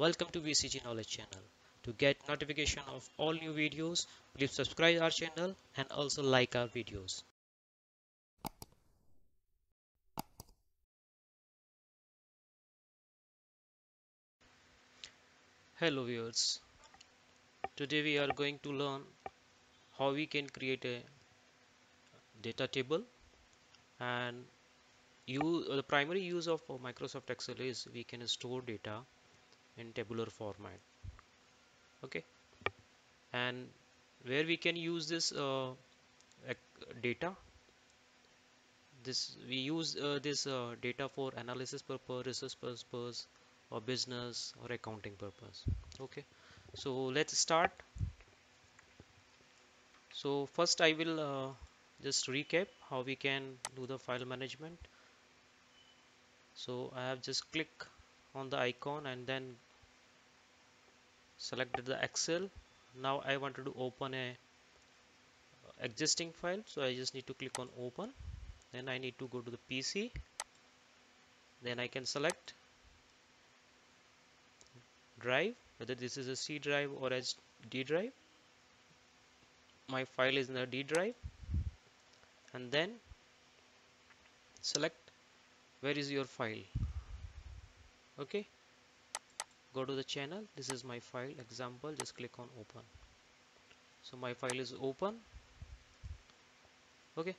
Welcome to VCG Knowledge channel. To get notification of all new videos, please subscribe our channel and also like our videos. Hello viewers. Today we are going to learn how we can create a data table and you the primary use of Microsoft Excel is we can store data in tabular format. Okay? And where we can use this uh, data? This we use uh, this uh, data for analysis purpose research purpose or business or accounting purpose. Okay? So let's start. So first I will uh, just recap how we can do the file management. So I have just click on the icon and then selected the Excel. Now I wanted to open a uh, existing file. So I just need to click on open. Then I need to go to the PC then I can select drive whether this is a C drive or a D drive. My file is in the D drive. And then select where is your file. Okay go to the channel. This is my file. Example just click on open. So my file is open. Okay.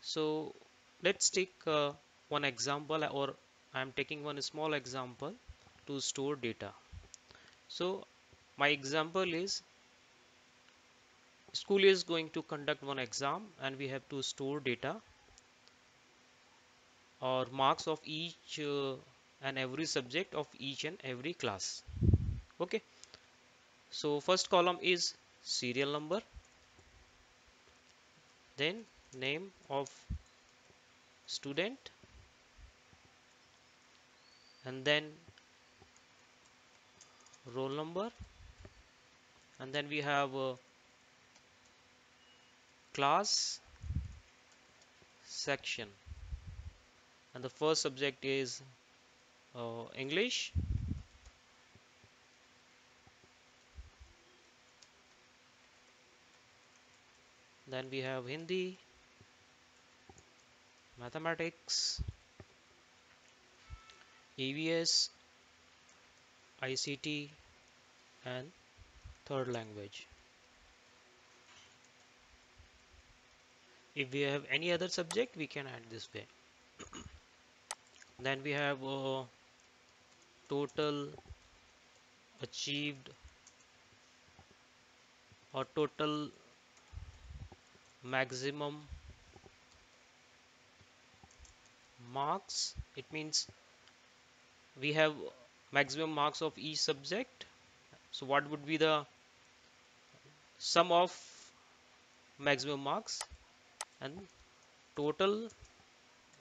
So let's take uh, one example or I am taking one small example to store data. So my example is school is going to conduct one exam and we have to store data or marks of each uh, and every subject of each and every class. Okay. So first column is serial number. Then name of student. And then roll number. And then we have uh, class section. And the first subject is uh, English? Then we have Hindi. Mathematics. EVS ICT and third language. If we have any other subject we can add this way. Then we have uh, total achieved or total maximum marks. It means we have maximum marks of each subject. So what would be the sum of maximum marks? And total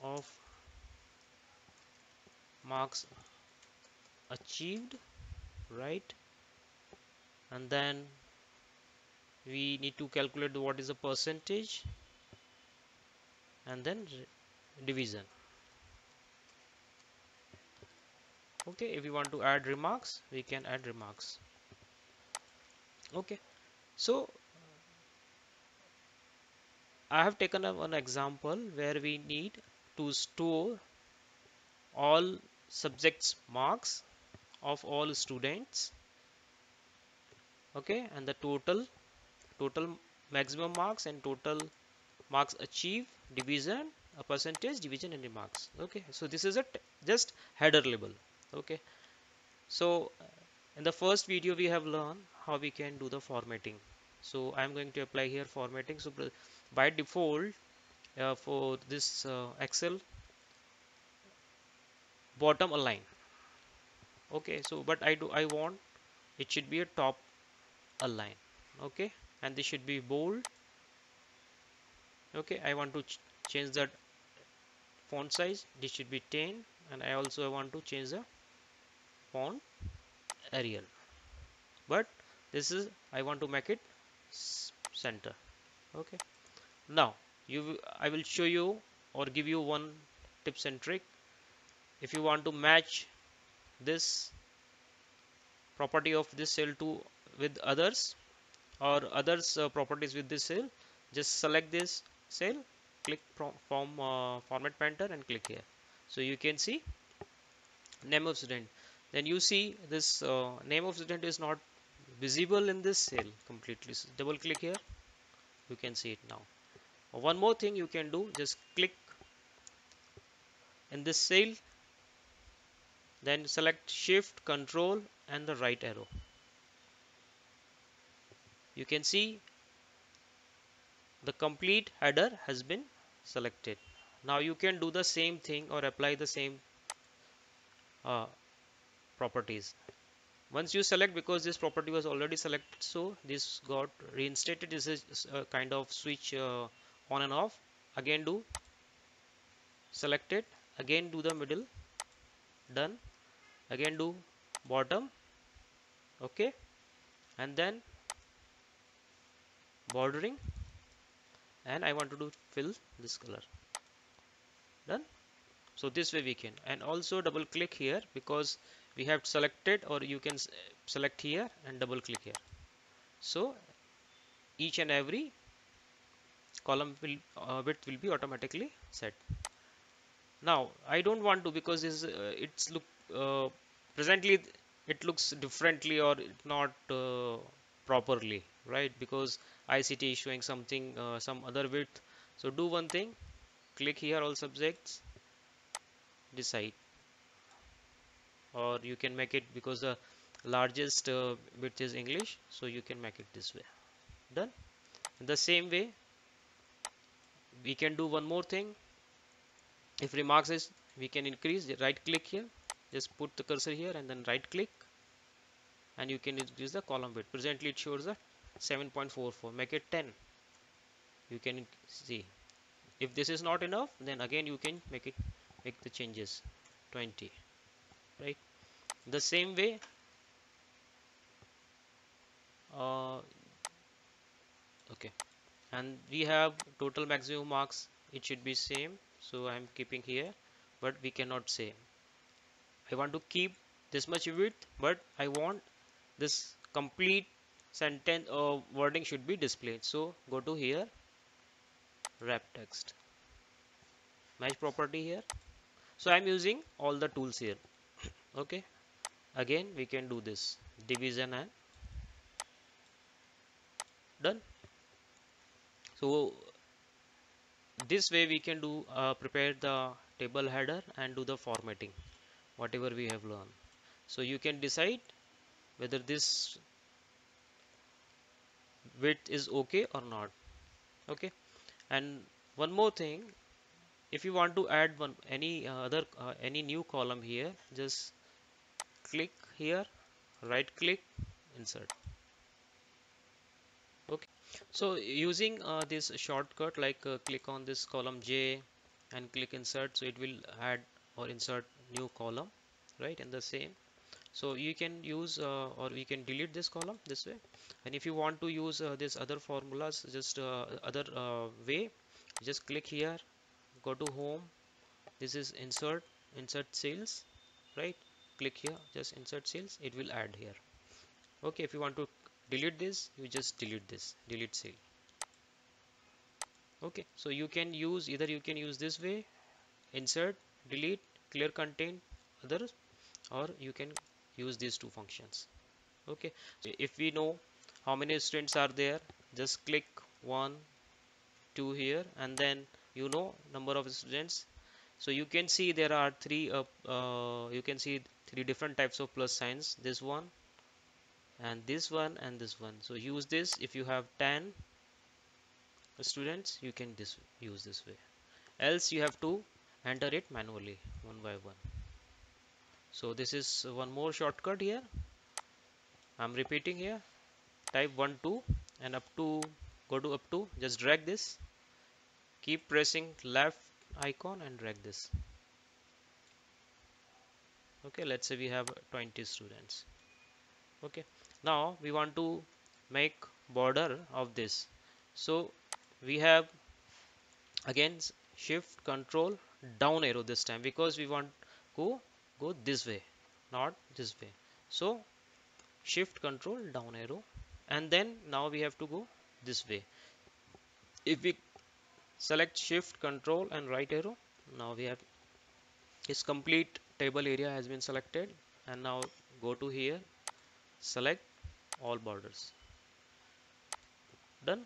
of marks achieved right? And then we need to calculate what is the percentage and then division. Okay if you want to add remarks we can add remarks. Okay so I have taken up an example where we need to store all subjects marks of all students. Okay and the total total maximum marks and total marks achieved division a percentage division and remarks. Okay so this is a just header label. Okay so in the first video we have learned how we can do the formatting. So i'm going to apply here formatting. So by default uh, for this uh, excel bottom align okay so but i do i want it should be a top align okay? And this should be bold okay? I want to ch change that font size this should be 10 and i also want to change the font Arial. But this is I want to make it center okay? Now you I will show you or give you one tips and trick. If you want to match this property of this cell to with others or others uh, properties with this cell just select this cell click from uh, format painter and click here. So you can see name of student. Then you see this uh, name of student is not visible in this cell completely. So double click here. You can see it now. One more thing you can do just click in this cell then select shift control and the right arrow. You can see the complete header has been selected. Now you can do the same thing or apply the same uh, properties. Once you select because this property was already selected so this got reinstated. This is a kind of switch uh, on and off. Again do select it. Again do the middle. Done again do bottom okay? And then bordering. And I want to do fill this color. Done? So this way we can. And also double click here because we have selected or you can select here and double click here. So each and every column will uh, width will be automatically set. Now I don't want to because this uh, it's look uh, presently it looks differently or not uh, properly right? Because ICT is showing something uh, some other width. So do one thing click here all subjects decide. Or you can make it because the largest uh, is English so you can make it this way. Done? In the same way we can do one more thing. If remarks is we can increase right click here just put the cursor here and then right click and you can increase the column width. Presently it shows a 7.44 make it 10 you can see. If this is not enough then again you can make it make the changes. 20 right? The same way uh, okay. And we have total maximum marks. It should be same. So I'm keeping here but we cannot say I want to keep this much width but I want this complete sentence or wording should be displayed. So go to here wrap text. Match property here. So I'm using all the tools here. Okay. Again we can do this. Division and done. So this way we can do uh, prepare the table header and do the formatting whatever we have learned. So you can decide whether this width is okay or not. Okay? And one more thing if you want to add one any uh, other uh, any new column here just click here right click insert. Okay? So using uh, this shortcut like uh, click on this column J and click insert so it will add or insert new column right in the same. So you can use uh, or we can delete this column this way. And if you want to use uh, this other formulas just uh, other uh, way just click here go to home. This is insert insert cells right? Click here just insert cells. It will add here. Okay if you want to delete this you just delete this delete cell. Okay so you can use either you can use this way insert delete clear content others or you can use these two functions. Okay. So if we know how many students are there just click one two here and then you know number of students so you can see there are three uh, uh, you can see three different types of plus signs this one and this one and this one. So use this. If you have 10 students you can this use this way. Else you have to enter it manually one by one. So this is one more shortcut here. I'm repeating here. Type 1 2 and up to go to up to. Just drag this. Keep pressing left icon and drag this. Okay let's say we have 20 students. Okay now we want to make border of this. So we have again shift control down arrow this time because we want to go this way not this way. So shift control down arrow and then now we have to go this way. If we select shift control and right arrow now we have this complete table area has been selected. And now go to here select all borders. Done.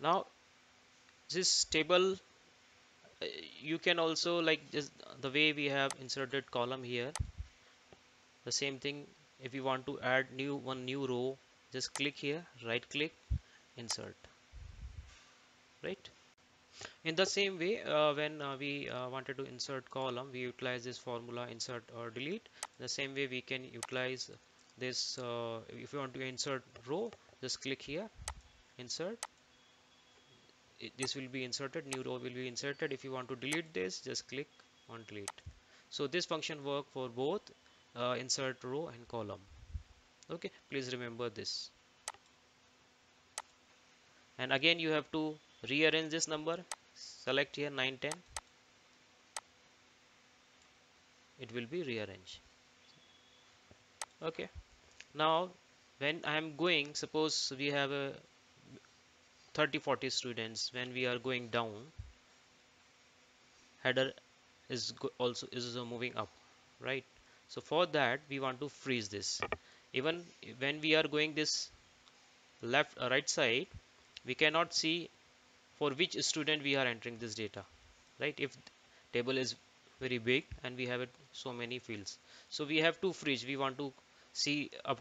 Now this table uh, you can also like just the way we have inserted column here the same thing. If you want to add new one new row just click here right click insert right? In the same way uh, when uh, we uh, wanted to insert column we utilize this formula insert or delete. The same way we can utilize this uh, if you want to insert row just click here insert it, this will be inserted new row will be inserted. If you want to delete this just click on delete. So this function work for both uh, insert row and column. Okay please remember this. And again you have to rearrange this number. Select here 910 it will be rearranged. Okay. Now when I am going suppose we have a 30 40 students when we are going down header is also is moving up right? So for that we want to freeze this. Even when we are going this left uh, right side we cannot see for which student we are entering this data right? If table is very big and we have it so many fields. So we have to freeze. We want to see up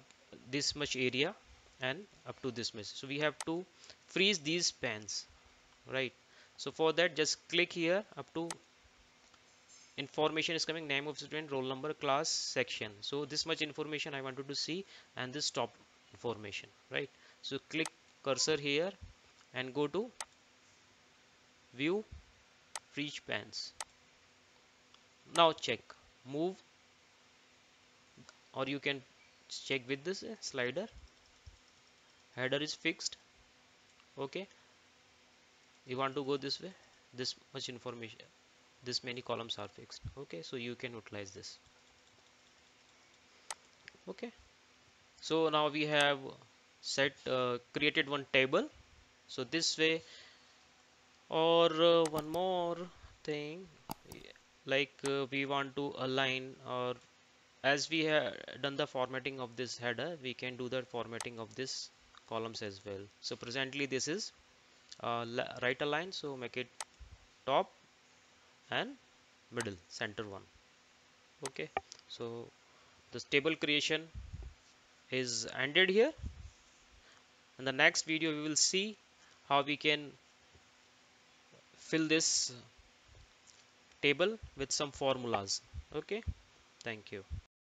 this much area and up to this message. So we have to freeze these panes right? So for that just click here up to information is coming name of student roll number class section. So this much information I wanted to see and this top information right? So click cursor here and go to view freeze panes. Now check. Move. Or you can check with this uh, slider header is fixed. Okay. You want to go this way? This much information this many columns are fixed. Okay. So you can utilize this. Okay. So now we have set uh, created one table. So this way or uh, one more thing like uh, we want to align or as we have done the formatting of this header we can do the formatting of this columns as well. So presently this is uh, right align. So make it top and middle center one. Okay. So this table creation is ended here. In the next video we will see how we can fill this table with some formulas. Okay. Thank you